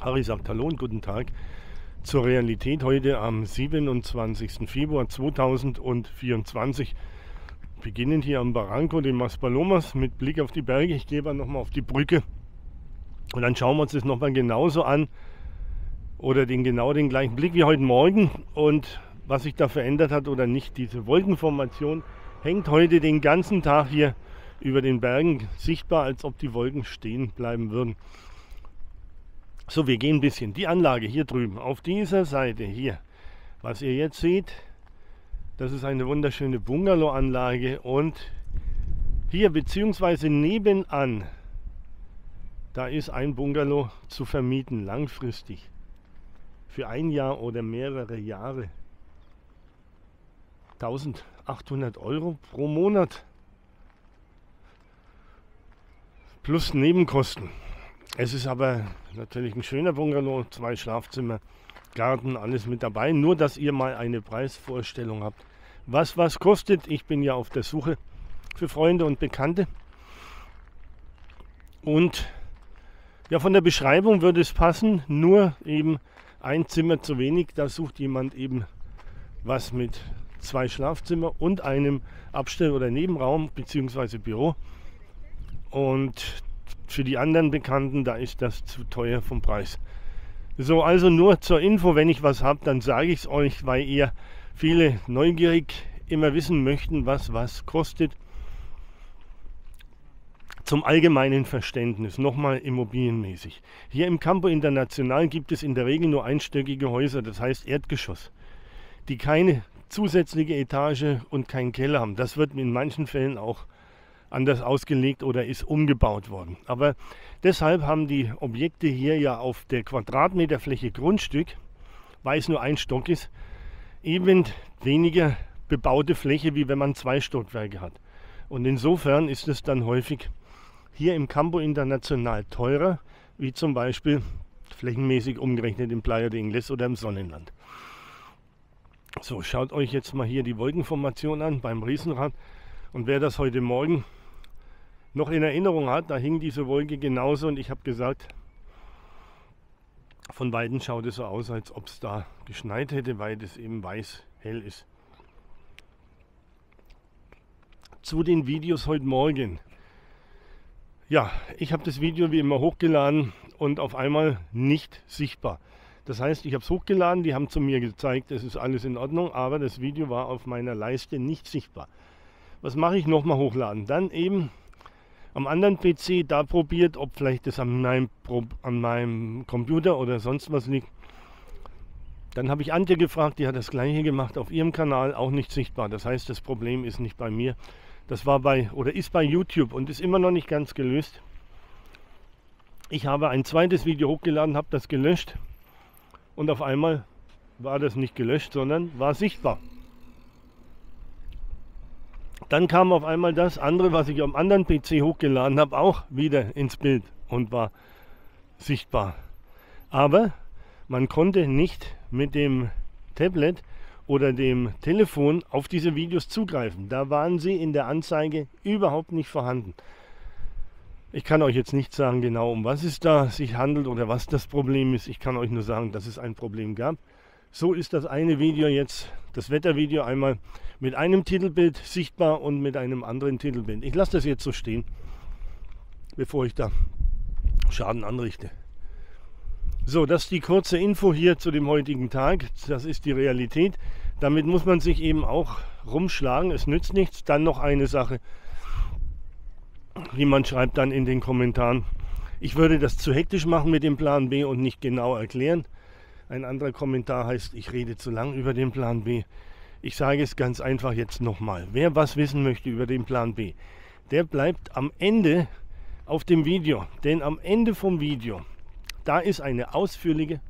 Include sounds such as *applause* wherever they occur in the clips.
Harry sagt Hallo und guten Tag zur Realität heute am 27. Februar 2024. Beginnen hier am Barranco de Maspalomas mit Blick auf die Berge. Ich gehe aber nochmal auf die Brücke und dann schauen wir uns das nochmal genauso an oder den genau den gleichen Blick wie heute Morgen und was sich da verändert hat oder nicht. Diese Wolkenformation hängt heute den ganzen Tag hier über den Bergen sichtbar, als ob die Wolken stehen bleiben würden. So, wir gehen ein bisschen. Die Anlage hier drüben, auf dieser Seite hier, was ihr jetzt seht, das ist eine wunderschöne Bungalow-Anlage und hier beziehungsweise nebenan, da ist ein Bungalow zu vermieten, langfristig, für ein Jahr oder mehrere Jahre. 1800 Euro pro Monat plus Nebenkosten. Es ist aber natürlich ein schöner Bungalow, zwei Schlafzimmer, Garten, alles mit dabei. Nur, dass ihr mal eine Preisvorstellung habt. Was was kostet? Ich bin ja auf der Suche für Freunde und Bekannte. Und ja, von der Beschreibung würde es passen, nur eben ein Zimmer zu wenig. Da sucht jemand eben was mit zwei Schlafzimmer und einem Abstell- oder Nebenraum bzw. Büro. Und für die anderen Bekannten, da ist das zu teuer vom Preis. So, also nur zur Info, wenn ich was habe, dann sage ich es euch, weil ihr viele neugierig immer wissen möchten, was was kostet. Zum allgemeinen Verständnis, nochmal immobilienmäßig. Hier im Campo International gibt es in der Regel nur einstöckige Häuser, das heißt Erdgeschoss, die keine zusätzliche Etage und keinen Keller haben. Das wird in manchen Fällen auch anders ausgelegt oder ist umgebaut worden. Aber deshalb haben die Objekte hier ja auf der Quadratmeterfläche Grundstück, weil es nur ein Stock ist, eben weniger bebaute Fläche, wie wenn man zwei Stockwerke hat. Und insofern ist es dann häufig hier im Campo International teurer, wie zum Beispiel flächenmäßig umgerechnet im Playa de Ingles oder im Sonnenland. So, schaut euch jetzt mal hier die Wolkenformation an beim Riesenrad. Und wer das heute Morgen noch in Erinnerung hat, da hing diese Wolke genauso und ich habe gesagt, von Weitem schaut es so aus, als ob es da geschneit hätte, weil es eben weiß hell ist. Zu den Videos heute Morgen. Ja, ich habe das Video wie immer hochgeladen und auf einmal nicht sichtbar. Das heißt, ich habe es hochgeladen, die haben zu mir gezeigt, es ist alles in Ordnung, aber das Video war auf meiner Leiste nicht sichtbar. Was mache ich nochmal hochladen? Dann eben am anderen PC da probiert, ob vielleicht das an meinem, an meinem Computer oder sonst was liegt. Dann habe ich Antje gefragt, die hat das gleiche gemacht auf ihrem Kanal, auch nicht sichtbar. Das heißt, das Problem ist nicht bei mir. Das war bei oder ist bei YouTube und ist immer noch nicht ganz gelöst. Ich habe ein zweites Video hochgeladen, habe das gelöscht und auf einmal war das nicht gelöscht, sondern war sichtbar. Dann kam auf einmal das andere, was ich am anderen PC hochgeladen habe, auch wieder ins Bild und war sichtbar. Aber man konnte nicht mit dem Tablet oder dem Telefon auf diese Videos zugreifen. Da waren sie in der Anzeige überhaupt nicht vorhanden. Ich kann euch jetzt nicht sagen genau, um was es da sich handelt oder was das Problem ist. Ich kann euch nur sagen, dass es ein Problem gab. So ist das eine Video jetzt, das Wettervideo einmal mit einem Titelbild sichtbar und mit einem anderen Titelbild. Ich lasse das jetzt so stehen, bevor ich da Schaden anrichte. So, das ist die kurze Info hier zu dem heutigen Tag. Das ist die Realität. Damit muss man sich eben auch rumschlagen. Es nützt nichts. Dann noch eine Sache. Jemand schreibt dann in den Kommentaren, ich würde das zu hektisch machen mit dem Plan B und nicht genau erklären. Ein anderer Kommentar heißt, ich rede zu lang über den Plan B. Ich sage es ganz einfach jetzt nochmal. Wer was wissen möchte über den Plan B, der bleibt am Ende auf dem Video. Denn am Ende vom Video, da ist eine ausführliche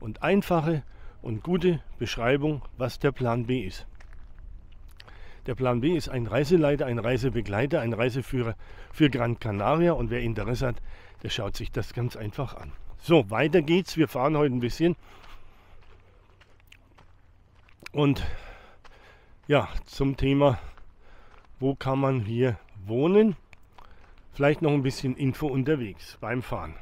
und einfache und gute Beschreibung, was der Plan B ist. Der Plan B ist ein Reiseleiter, ein Reisebegleiter, ein Reiseführer für Gran Canaria und wer Interesse hat, der schaut sich das ganz einfach an. So, weiter geht's. Wir fahren heute ein bisschen. Und ja, zum Thema, wo kann man hier wohnen? Vielleicht noch ein bisschen Info unterwegs beim Fahren.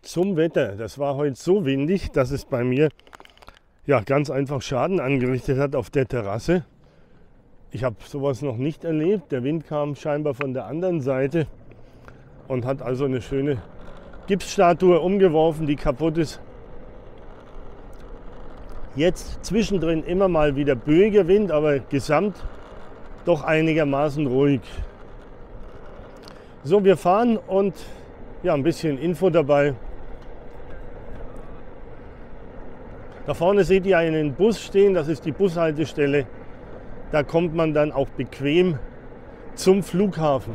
Zum Wetter. Das war heute so windig, dass es bei mir ja ganz einfach Schaden angerichtet hat auf der Terrasse. Ich habe sowas noch nicht erlebt. Der Wind kam scheinbar von der anderen Seite und hat also eine schöne Gipsstatue umgeworfen, die kaputt ist. Jetzt zwischendrin immer mal wieder böiger Wind, aber gesamt doch einigermaßen ruhig. So, wir fahren und ja, ein bisschen Info dabei. Da vorne seht ihr einen Bus stehen, das ist die Bushaltestelle. Da kommt man dann auch bequem zum Flughafen.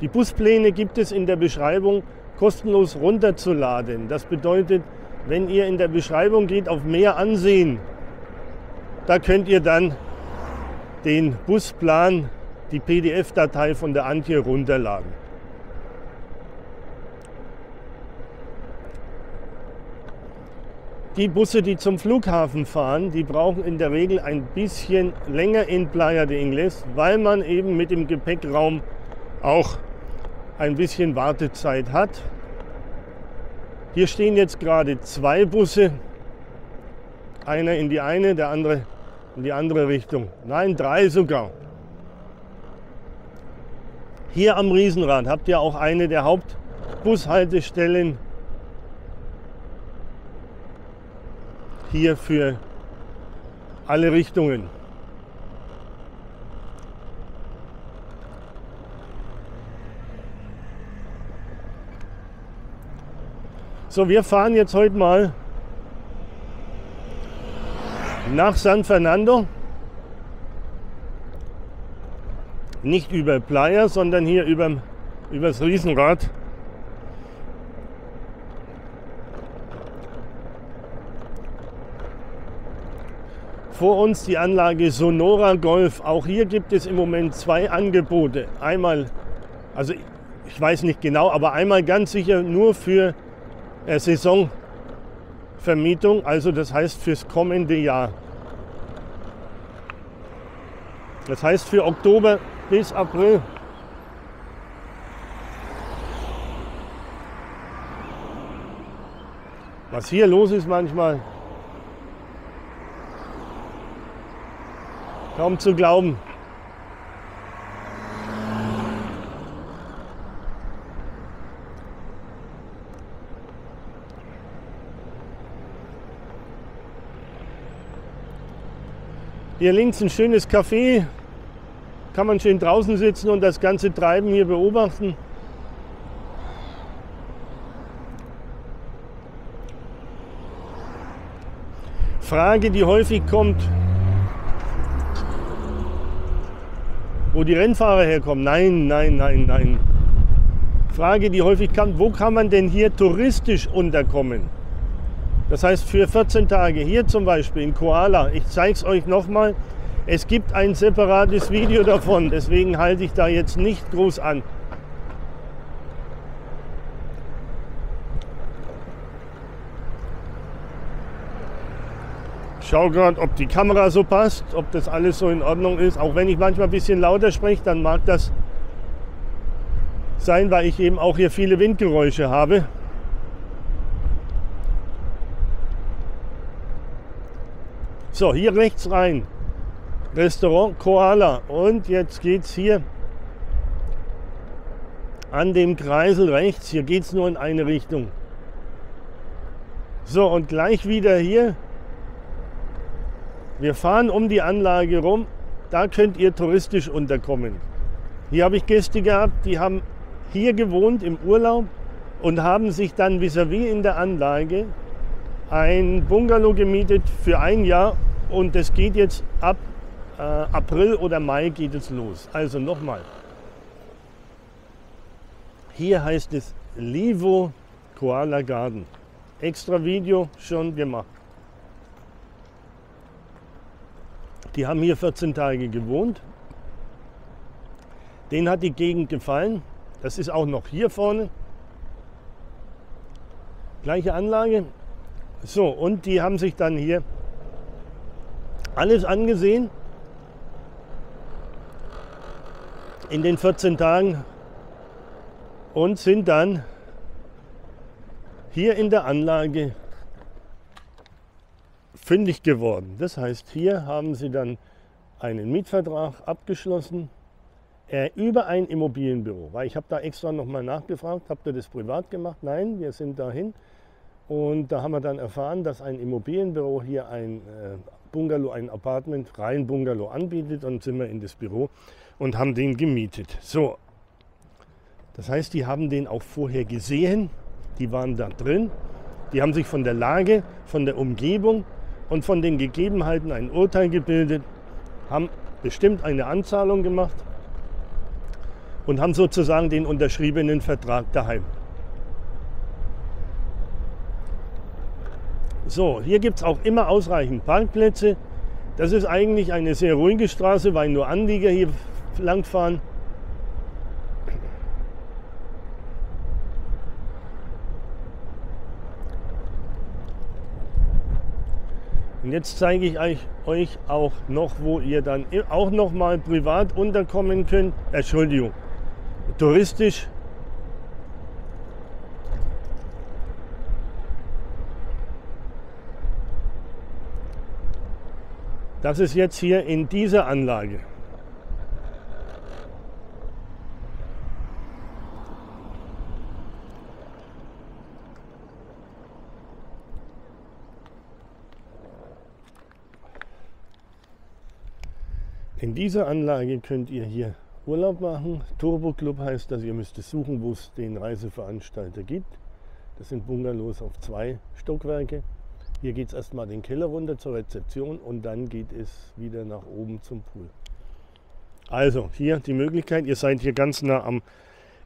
Die Buspläne gibt es in der Beschreibung kostenlos runterzuladen. Das bedeutet, wenn ihr in der Beschreibung geht auf mehr ansehen, da könnt ihr dann den Busplan, die PDF-Datei von der Antje runterladen. Die Busse, die zum Flughafen fahren, die brauchen in der Regel ein bisschen länger in Playa de Ingles, weil man eben mit dem Gepäckraum auch ein bisschen Wartezeit hat. Hier stehen jetzt gerade zwei Busse, einer in die eine, der andere in die andere Richtung. Nein, drei sogar. Hier am Riesenrad habt ihr auch eine der Hauptbushaltestellen hier für alle Richtungen. So, wir fahren jetzt heute mal nach San Fernando. Nicht über Playa, sondern hier über, übers Riesenrad. Vor uns die Anlage Sonora Golf. Auch hier gibt es im Moment zwei Angebote. Einmal, also ich weiß nicht genau, aber einmal ganz sicher nur für äh, Saisonvermietung, also das heißt fürs kommende Jahr. Das heißt für Oktober bis April. Was hier los ist manchmal, Kaum zu glauben. Hier links ein schönes Café. Kann man schön draußen sitzen und das ganze Treiben hier beobachten. Frage, die häufig kommt, wo die Rennfahrer herkommen. Nein, nein, nein, nein. Frage, die häufig kommt, wo kann man denn hier touristisch unterkommen? Das heißt für 14 Tage hier zum Beispiel in Koala. Ich zeige es euch nochmal. Es gibt ein separates Video davon, deswegen halte ich da jetzt nicht groß an. Schaue gerade, ob die Kamera so passt, ob das alles so in Ordnung ist. Auch wenn ich manchmal ein bisschen lauter spreche, dann mag das sein, weil ich eben auch hier viele Windgeräusche habe. So, hier rechts rein. Restaurant Koala. Und jetzt geht es hier an dem Kreisel rechts. Hier geht es nur in eine Richtung. So, und gleich wieder hier wir fahren um die Anlage rum, da könnt ihr touristisch unterkommen. Hier habe ich Gäste gehabt, die haben hier gewohnt im Urlaub und haben sich dann vis-à-vis -vis in der Anlage ein Bungalow gemietet für ein Jahr und das geht jetzt ab äh, April oder Mai geht es los. Also nochmal. Hier heißt es Livo Koala Garden. Extra Video schon gemacht. Die haben hier 14 Tage gewohnt. Denen hat die Gegend gefallen. Das ist auch noch hier vorne. Gleiche Anlage. So, und die haben sich dann hier alles angesehen in den 14 Tagen und sind dann hier in der Anlage fündig geworden. Das heißt, hier haben sie dann einen Mietvertrag abgeschlossen äh, über ein Immobilienbüro. Weil ich habe da extra nochmal nachgefragt, habt ihr das privat gemacht? Nein, wir sind dahin. Und da haben wir dann erfahren, dass ein Immobilienbüro hier ein äh, Bungalow, ein Apartment, rein Bungalow anbietet. Und sind wir in das Büro und haben den gemietet. So, das heißt, die haben den auch vorher gesehen. Die waren da drin. Die haben sich von der Lage, von der Umgebung und von den Gegebenheiten ein Urteil gebildet, haben bestimmt eine Anzahlung gemacht und haben sozusagen den unterschriebenen Vertrag daheim. So, hier gibt es auch immer ausreichend Parkplätze. Das ist eigentlich eine sehr ruhige Straße, weil nur Anlieger hier langfahren. Jetzt zeige ich euch auch noch, wo ihr dann auch noch mal privat unterkommen könnt. Entschuldigung, touristisch. Das ist jetzt hier in dieser Anlage. In dieser Anlage könnt ihr hier Urlaub machen. Turbo Club heißt das, ihr müsst suchen, wo es den Reiseveranstalter gibt. Das sind Bungalows auf zwei Stockwerke. Hier geht es erstmal den Keller runter zur Rezeption und dann geht es wieder nach oben zum Pool. Also hier die Möglichkeit, ihr seid hier ganz nah am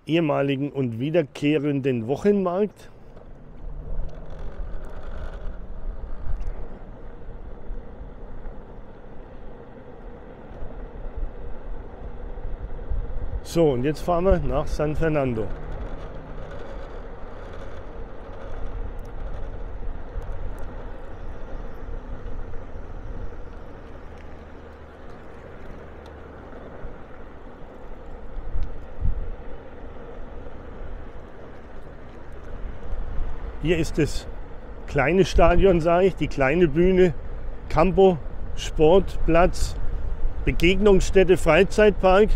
ehemaligen und wiederkehrenden Wochenmarkt. So, und jetzt fahren wir nach San Fernando. Hier ist das kleine Stadion, sage ich, die kleine Bühne, Campo, Sportplatz, Begegnungsstätte, Freizeitpark.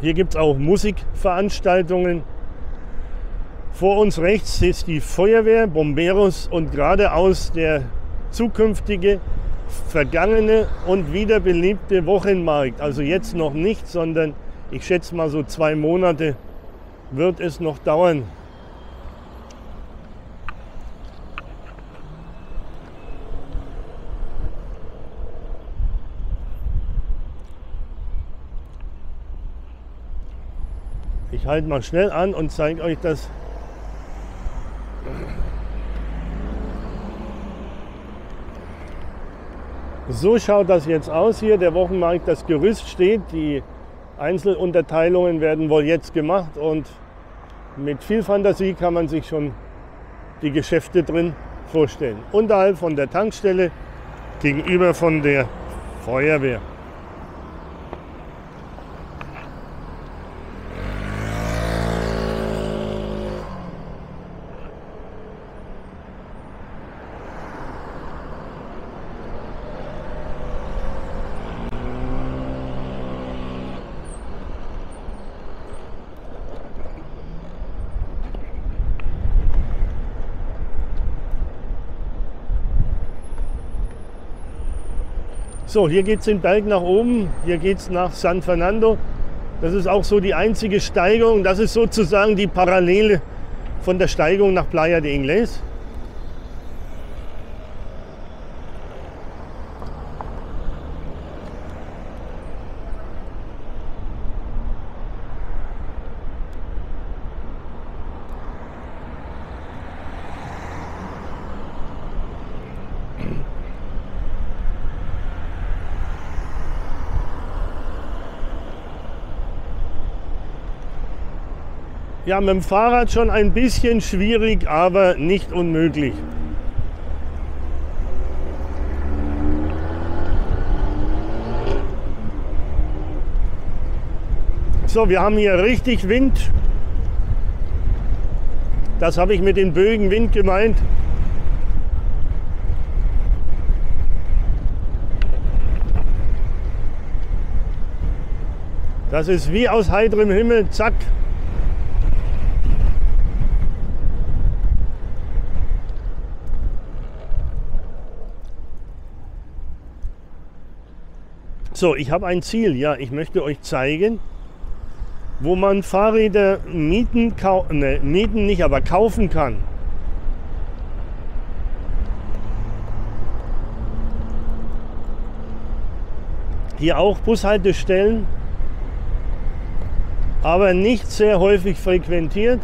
Hier gibt es auch Musikveranstaltungen. Vor uns rechts ist die Feuerwehr, Bomberos und geradeaus der zukünftige, vergangene und wiederbelebte Wochenmarkt. Also jetzt noch nicht, sondern ich schätze mal so zwei Monate wird es noch dauern. Ich halte mal schnell an und zeige euch das. So schaut das jetzt aus hier, der Wochenmarkt, das Gerüst steht, die Einzelunterteilungen werden wohl jetzt gemacht und mit viel Fantasie kann man sich schon die Geschäfte drin vorstellen. Unterhalb von der Tankstelle, gegenüber von der Feuerwehr. So, hier geht es den Berg nach oben, hier geht es nach San Fernando. Das ist auch so die einzige Steigung, das ist sozusagen die Parallele von der Steigung nach Playa de Ingles. Ja, mit dem Fahrrad schon ein bisschen schwierig, aber nicht unmöglich. So, wir haben hier richtig Wind. Das habe ich mit den Bögen Wind gemeint. Das ist wie aus heiterem Himmel, zack, So, ich habe ein Ziel. Ja, ich möchte euch zeigen, wo man Fahrräder mieten, ne, mieten nicht, aber kaufen kann. Hier auch Bushaltestellen aber nicht sehr häufig frequentiert.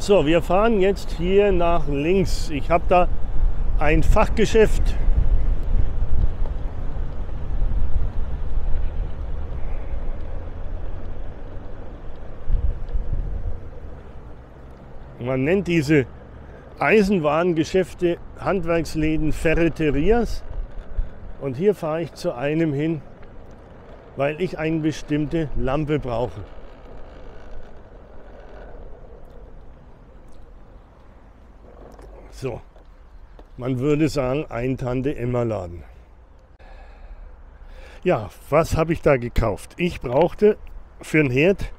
So, wir fahren jetzt hier nach links. Ich habe da ein Fachgeschäft. Man nennt diese Eisenwarengeschäfte Handwerksläden Ferreterias. Und hier fahre ich zu einem hin, weil ich eine bestimmte Lampe brauche. So, man würde sagen, ein Tante Emma Laden. Ja, was habe ich da gekauft? Ich brauchte für den Herd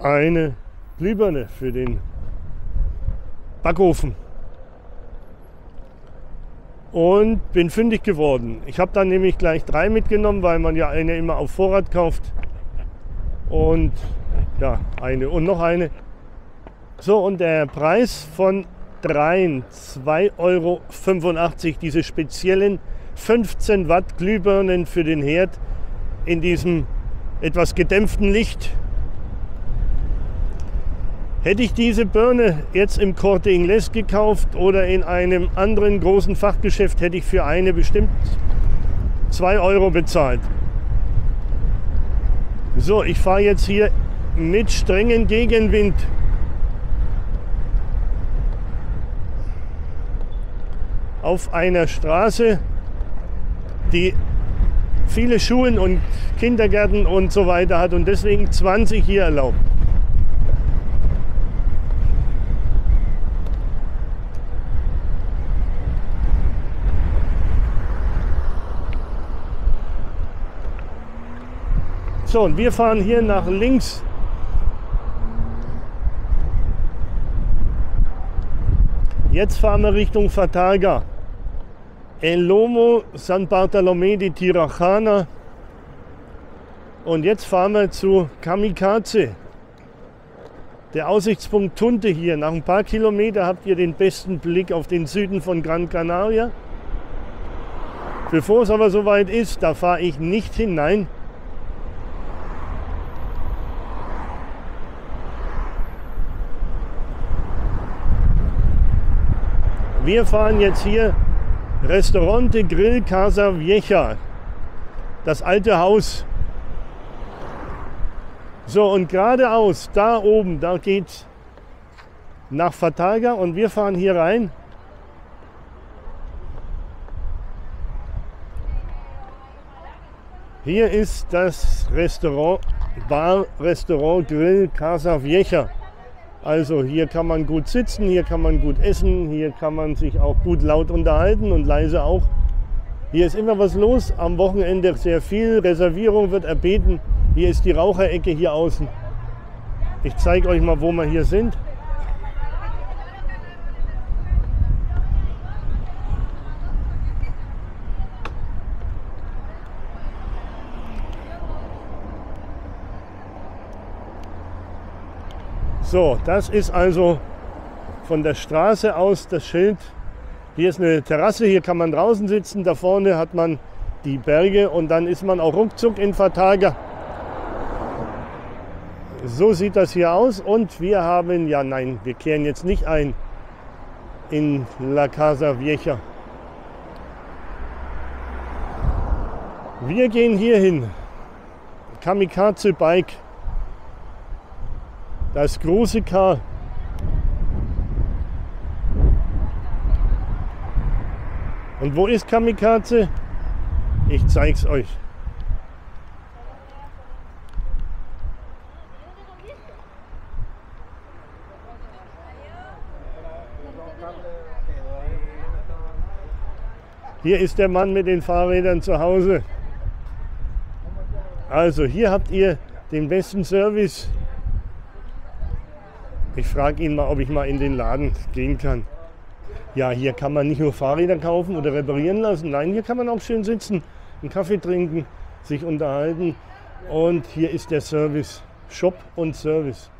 eine Glühbirne für den Backofen. Und bin fündig geworden. Ich habe dann nämlich gleich drei mitgenommen, weil man ja eine immer auf Vorrat kauft. Und ja, eine und noch eine. So, und der Preis von dreien 2,85 Euro diese speziellen 15 Watt Glühbirnen für den Herd in diesem etwas gedämpften Licht. Hätte ich diese Birne jetzt im Corte Inglés gekauft oder in einem anderen großen Fachgeschäft, hätte ich für eine bestimmt 2 Euro bezahlt. So, ich fahre jetzt hier mit strengen Gegenwind auf einer Straße, die viele Schulen und Kindergärten und so weiter hat und deswegen 20 hier erlaubt. So, und wir fahren hier nach links. Jetzt fahren wir Richtung Fatarga. El Lomo San Bartolomé di Tirajana. Und jetzt fahren wir zu Kamikaze. Der Aussichtspunkt Tunte hier. Nach ein paar Kilometern habt ihr den besten Blick auf den Süden von Gran Canaria. Bevor es aber soweit ist, da fahre ich nicht hinein. Wir fahren jetzt hier Restaurante Grill Casa Vieja, das alte Haus. So, und geradeaus, da oben, da geht nach Fatalga und wir fahren hier rein. Hier ist das Restaurant, Bar, Restaurant Grill Casa Vieja. Also hier kann man gut sitzen, hier kann man gut essen, hier kann man sich auch gut laut unterhalten und leise auch. Hier ist immer was los, am Wochenende sehr viel, Reservierung wird erbeten. Hier ist die Raucherecke hier außen. Ich zeige euch mal, wo wir hier sind. So, das ist also von der Straße aus das Schild. Hier ist eine Terrasse, hier kann man draußen sitzen. Da vorne hat man die Berge und dann ist man auch ruckzuck in Fataga. So sieht das hier aus und wir haben, ja nein, wir kehren jetzt nicht ein in La Casa Vieja. Wir gehen hier hin. Kamikaze Bike. Das große K. Und wo ist Kamikaze? Ich zeig's euch. Hier ist der Mann mit den Fahrrädern zu Hause. Also hier habt ihr den besten Service. Ich frage ihn mal, ob ich mal in den Laden gehen kann. Ja, hier kann man nicht nur Fahrräder kaufen oder reparieren lassen. Nein, hier kann man auch schön sitzen, einen Kaffee trinken, sich unterhalten. Und hier ist der Service. Shop und Service.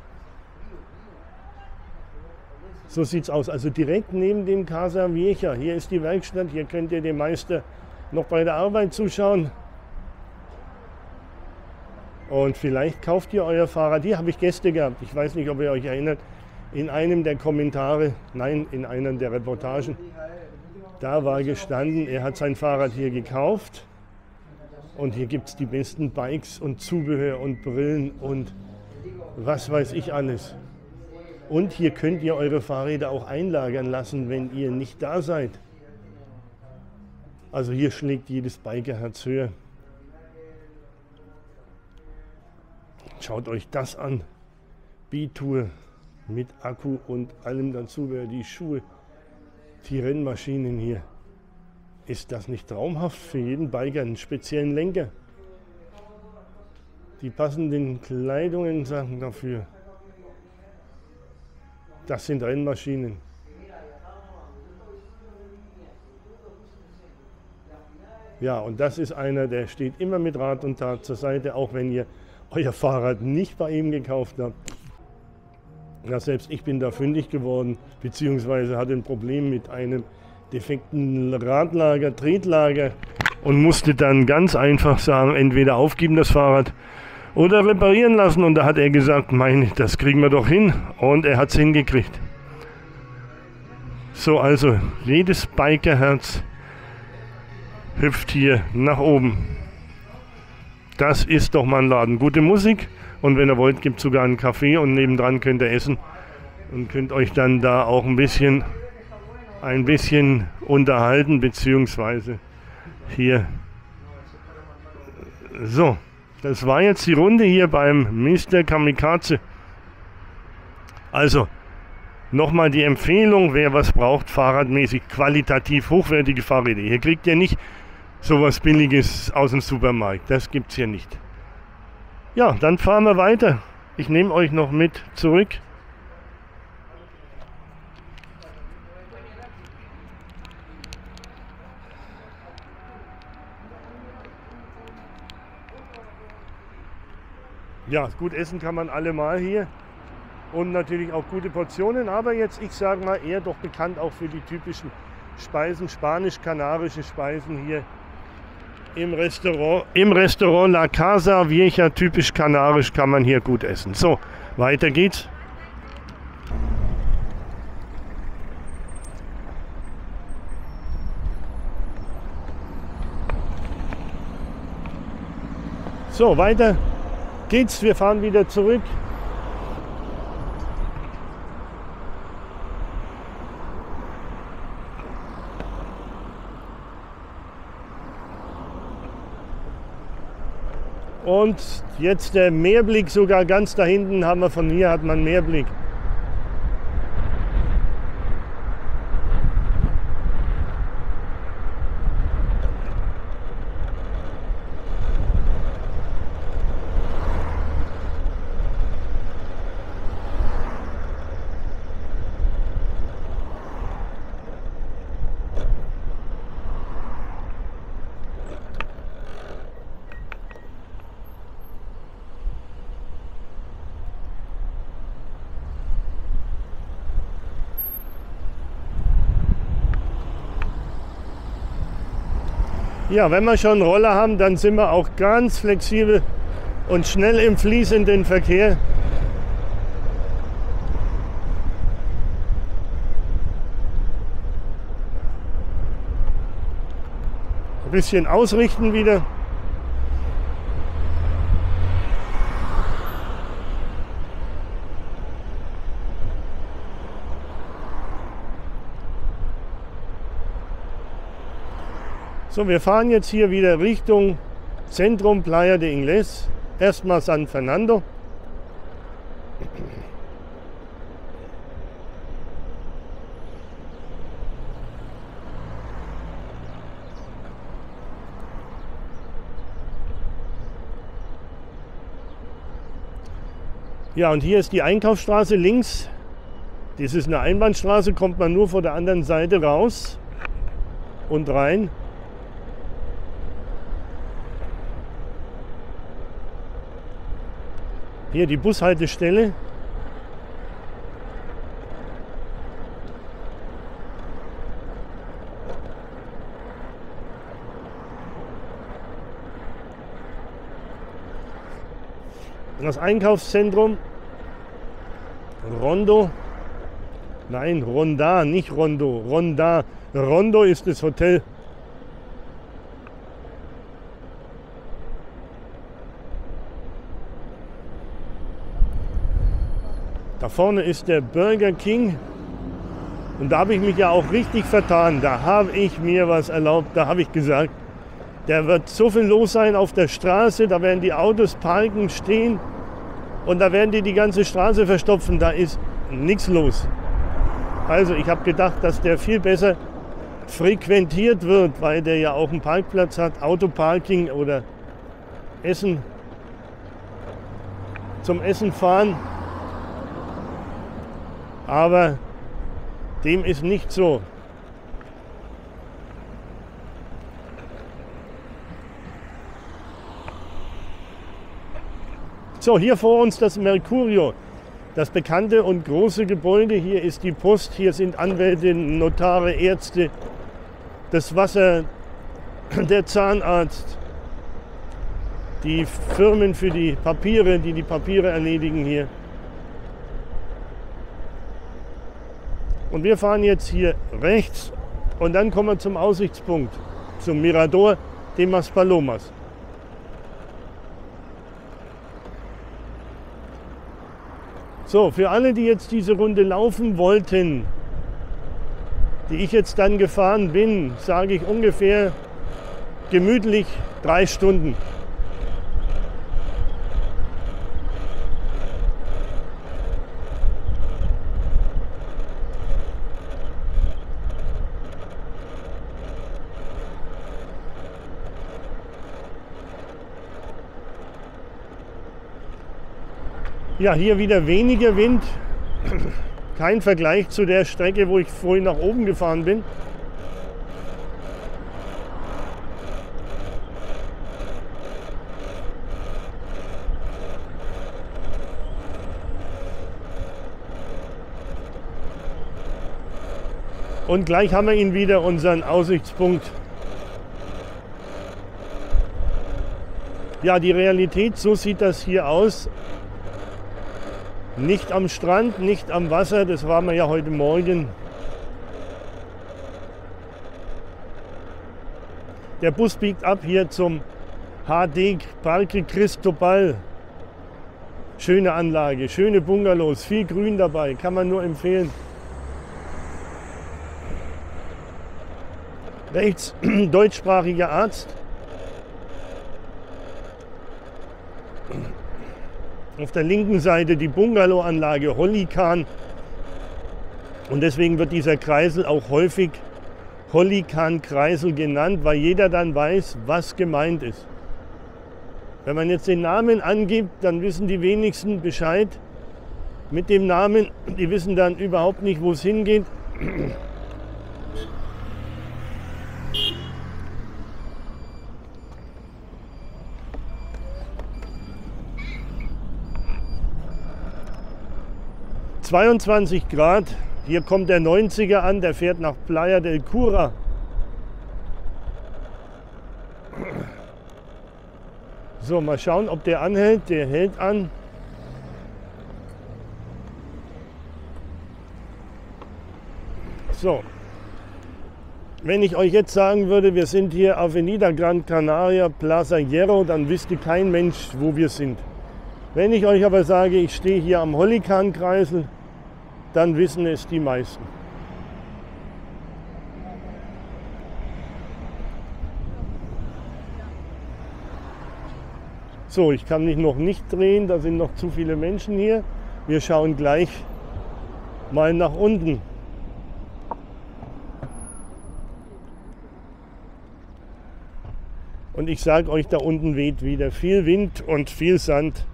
So sieht es aus. Also direkt neben dem Casa Vieja. Hier ist die Werkstatt. Hier könnt ihr dem Meister noch bei der Arbeit zuschauen. Und vielleicht kauft ihr euer Fahrrad. Hier habe ich Gäste gehabt. Ich weiß nicht, ob ihr euch erinnert. In einem der Kommentare, nein, in einer der Reportagen, da war gestanden, er hat sein Fahrrad hier gekauft. Und hier gibt es die besten Bikes und Zubehör und Brillen und was weiß ich alles. Und hier könnt ihr eure Fahrräder auch einlagern lassen, wenn ihr nicht da seid. Also hier schlägt jedes Bikerherz höher. Schaut euch das an. B-Tour mit Akku und allem dazu, die Schuhe, die Rennmaschinen hier. Ist das nicht traumhaft für jeden Biker, einen speziellen Lenker? Die passenden Kleidungen sagen dafür. Das sind Rennmaschinen. Ja, und das ist einer, der steht immer mit Rat und Tat zur Seite, auch wenn ihr euer Fahrrad nicht bei ihm gekauft habt. Ja, selbst ich bin da fündig geworden, beziehungsweise hatte ein Problem mit einem defekten Radlager, Tretlager und musste dann ganz einfach sagen, entweder aufgeben das Fahrrad oder reparieren lassen. Und da hat er gesagt, meine, das kriegen wir doch hin. Und er hat es hingekriegt. So, also jedes Bikerherz hüpft hier nach oben. Das ist doch mal ein Laden. Gute Musik und wenn ihr wollt, gibt es sogar einen Kaffee und nebendran könnt ihr essen und könnt euch dann da auch ein bisschen ein bisschen unterhalten beziehungsweise hier so das war jetzt die Runde hier beim Mr. Kamikaze. Also, nochmal die Empfehlung, wer was braucht, fahrradmäßig qualitativ hochwertige Fahrräder. Hier kriegt ihr nicht sowas Billiges aus dem Supermarkt. Das gibt es hier nicht. Ja, dann fahren wir weiter. Ich nehme euch noch mit zurück. ja, gut essen kann man allemal hier und natürlich auch gute Portionen. Aber jetzt, ich sage mal, eher doch bekannt auch für die typischen Speisen, spanisch-kanarische Speisen hier im Restaurant. Im Restaurant La Casa Vieja, typisch kanarisch, kann man hier gut essen. So, weiter geht's. So, weiter geht's. Wir fahren wieder zurück. Und jetzt der Meerblick sogar ganz da hinten haben wir von hier hat man Meerblick. Ja, wenn wir schon Roller haben, dann sind wir auch ganz flexibel und schnell im fließenden Verkehr. Ein bisschen ausrichten wieder. So, wir fahren jetzt hier wieder Richtung Zentrum Playa de Ingles. Erstmal San Fernando. Ja, und hier ist die Einkaufsstraße links. Das ist eine Einbahnstraße, kommt man nur vor der anderen Seite raus und rein. Hier die Bushaltestelle. Das Einkaufszentrum Rondo. Nein, Ronda, nicht Rondo. Ronda. Rondo ist das Hotel. Da vorne ist der Burger King. Und da habe ich mich ja auch richtig vertan. Da habe ich mir was erlaubt. Da habe ich gesagt, da wird so viel los sein auf der Straße. Da werden die Autos parken, stehen. Und da werden die die ganze Straße verstopfen. Da ist nichts los. Also ich habe gedacht, dass der viel besser frequentiert wird, weil der ja auch einen Parkplatz hat, Autoparking oder Essen zum Essen fahren. Aber dem ist nicht so. So, hier vor uns das Mercurio, das bekannte und große Gebäude. Hier ist die Post, hier sind Anwälte, Notare, Ärzte, das Wasser, *clears throat* der Zahnarzt, die Firmen für die Papiere, die die Papiere erledigen hier. Und wir fahren jetzt hier rechts und dann kommen wir zum Aussichtspunkt, zum Mirador de Maspalomas. So, für alle, die jetzt diese Runde laufen wollten, die ich jetzt dann gefahren bin, sage ich ungefähr gemütlich drei Stunden. Ja, hier wieder weniger Wind. Kein Vergleich zu der Strecke, wo ich vorhin nach oben gefahren bin. Und gleich haben wir ihn wieder, unseren Aussichtspunkt. Ja, die Realität, so sieht das hier aus. Nicht am Strand, nicht am Wasser, das waren wir ja heute Morgen. Der Bus biegt ab hier zum HD Parque Cristobal. Schöne Anlage, schöne Bungalows, viel Grün dabei, kann man nur empfehlen. Rechts *clears throat* deutschsprachiger Arzt. Auf der linken Seite die Bungalowanlage Hollikan. Und deswegen wird dieser Kreisel auch häufig Hollikan-Kreisel genannt, weil jeder dann weiß, was gemeint ist. Wenn man jetzt den Namen angibt, dann wissen die wenigsten Bescheid mit dem Namen. Die wissen dann überhaupt nicht, wo es hingeht. 22 Grad. Hier kommt der 90er an, der fährt nach Playa del Cura. So, mal schauen, ob der anhält. Der hält an. So. Wenn ich euch jetzt sagen würde, wir sind hier Avenida Gran Canaria, Plaza Hierro, dann wüsste kein Mensch, wo wir sind. Wenn ich euch aber sage, ich stehe hier am Hollikan-Kreisel, dann wissen es die meisten. So, ich kann mich noch nicht drehen, da sind noch zu viele Menschen hier. Wir schauen gleich mal nach unten. Und ich sage euch, da unten weht wieder viel Wind und viel Sand.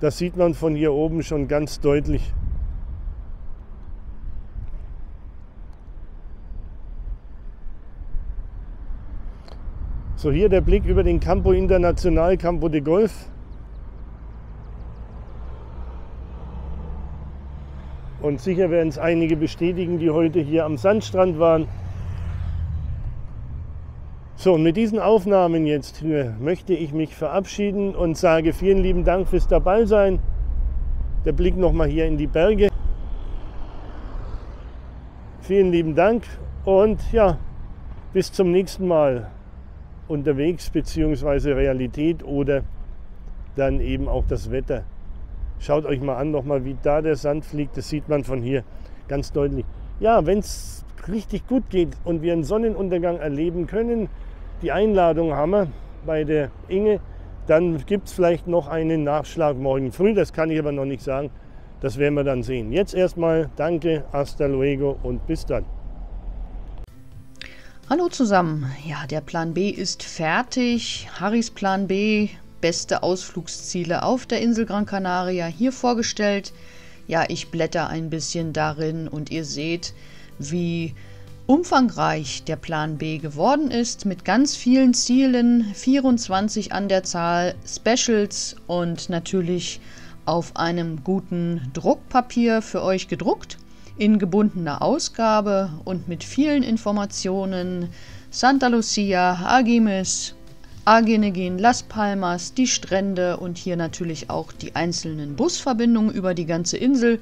Das sieht man von hier oben schon ganz deutlich. So, hier der Blick über den Campo International, Campo de Golf. Und sicher werden es einige bestätigen, die heute hier am Sandstrand waren. So, und mit diesen Aufnahmen jetzt möchte ich mich verabschieden und sage vielen lieben Dank fürs Dabeisein. Der Blick nochmal hier in die Berge. Vielen lieben Dank und ja, bis zum nächsten Mal unterwegs bzw. Realität oder dann eben auch das Wetter. Schaut euch mal an, nochmal, wie da der Sand fliegt. Das sieht man von hier ganz deutlich. Ja, wenn es richtig gut geht und wir einen Sonnenuntergang erleben können, die Einladung haben wir bei der Inge. Dann gibt es vielleicht noch einen Nachschlag morgen früh, das kann ich aber noch nicht sagen. Das werden wir dann sehen. Jetzt erstmal danke, hasta luego und bis dann. Hallo zusammen. Ja, der Plan B ist fertig. Harrys Plan B, beste Ausflugsziele auf der Insel Gran Canaria, hier vorgestellt. Ja, ich blätter ein bisschen darin und ihr seht, wie umfangreich der Plan B geworden ist, mit ganz vielen Zielen, 24 an der Zahl, Specials und natürlich auf einem guten Druckpapier für euch gedruckt, in gebundener Ausgabe und mit vielen Informationen. Santa Lucia, Agimes, Agenegin, Las Palmas, die Strände und hier natürlich auch die einzelnen Busverbindungen über die ganze Insel.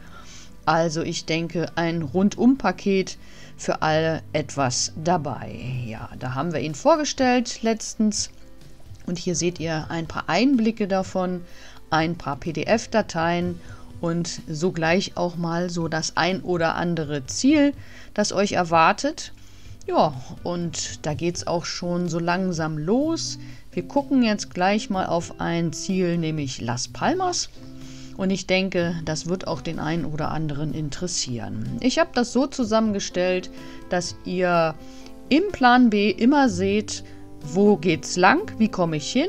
Also ich denke, ein Rundumpaket für alle etwas dabei. Ja, da haben wir ihn vorgestellt letztens. Und hier seht ihr ein paar Einblicke davon, ein paar PDF-Dateien und sogleich auch mal so das ein oder andere Ziel, das euch erwartet. Ja, und da geht es auch schon so langsam los. Wir gucken jetzt gleich mal auf ein Ziel, nämlich Las Palmas. Und ich denke, das wird auch den einen oder anderen interessieren. Ich habe das so zusammengestellt, dass ihr im Plan B immer seht, wo geht's lang, wie komme ich hin,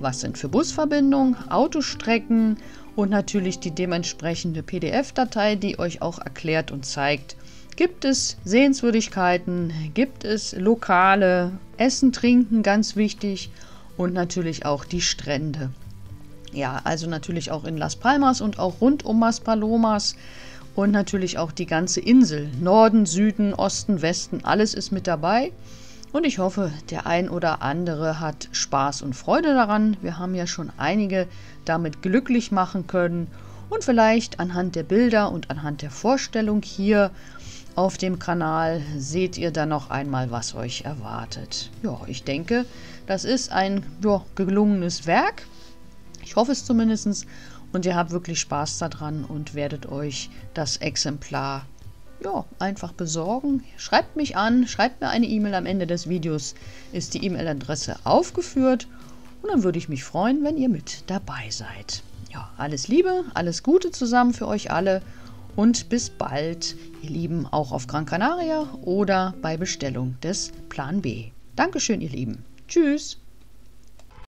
was sind für Busverbindungen, Autostrecken und natürlich die dementsprechende PDF-Datei, die euch auch erklärt und zeigt, gibt es Sehenswürdigkeiten, gibt es Lokale, Essen, Trinken, ganz wichtig und natürlich auch die Strände. Ja, also natürlich auch in Las Palmas und auch rund um Las Palomas und natürlich auch die ganze Insel. Norden, Süden, Osten, Westen, alles ist mit dabei. Und ich hoffe, der ein oder andere hat Spaß und Freude daran. Wir haben ja schon einige damit glücklich machen können. Und vielleicht anhand der Bilder und anhand der Vorstellung hier auf dem Kanal seht ihr dann noch einmal, was euch erwartet. Ja, ich denke, das ist ein ja, gelungenes Werk. Ich hoffe es zumindest. Und ihr habt wirklich Spaß daran und werdet euch das Exemplar ja, einfach besorgen. Schreibt mich an, schreibt mir eine E-Mail am Ende des Videos, ist die E-Mail-Adresse aufgeführt. Und dann würde ich mich freuen, wenn ihr mit dabei seid. Ja, alles Liebe, alles Gute zusammen für euch alle und bis bald, ihr Lieben, auch auf Gran Canaria oder bei Bestellung des Plan B. Dankeschön, ihr Lieben. Tschüss.